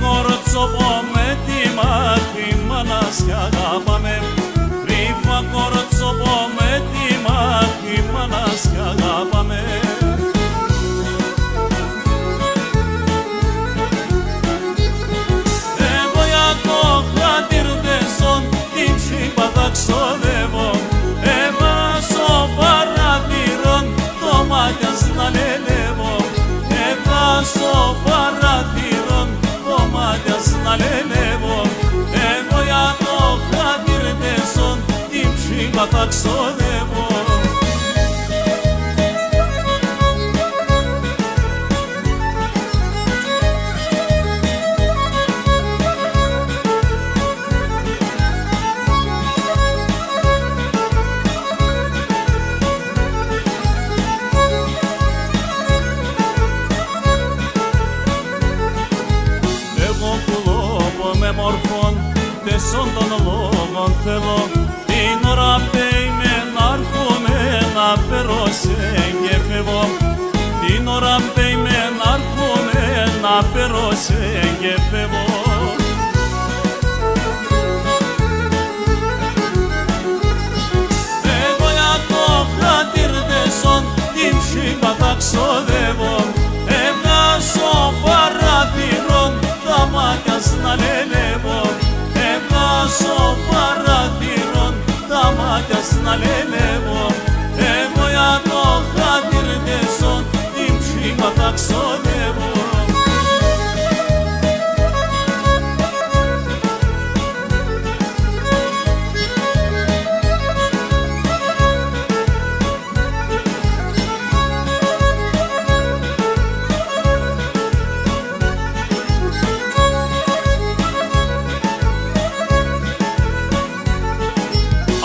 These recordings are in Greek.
κορτσόπο με τη μάχη μάνας κι αγαπάμε Κρύφα κορτσόπο με τη μάχη μάνας κι αγαπάμε. Εγώ για το χατήρ τεσόν την τσίπα θα ξοδεύω. Έβασω παραθυρών το μάτιας να λελεύω. Έβασω παραθυρών το μάτιας να λελεύω Εγώ για το χατήρ τεσόν την τσίπα θα ξοδεύω λόγω με μορφών τεσσών των λόγων θέλω. Την ώρα με να έρχομαι να φέρω σε και φεύγω. Την ώρα με να έρχομαι να φέρω σε και φεύγω να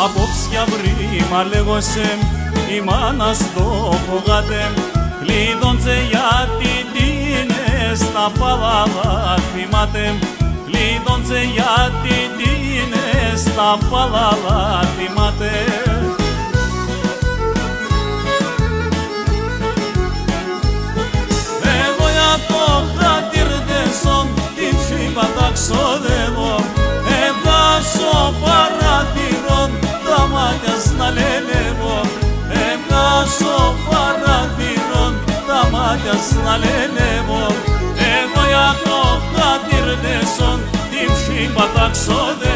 Απόψια βρήμα λέγωσε η μάνα στο φωγάτε Κλείδοντσε γιατί είναι στα παλαβά θυμάται. Κλείδοντσε γιατί είναι στα παλαβά τα μάτια να λελεύω Εγώ για το χατήρ τεσόν την ψήφα τα ξοδεύω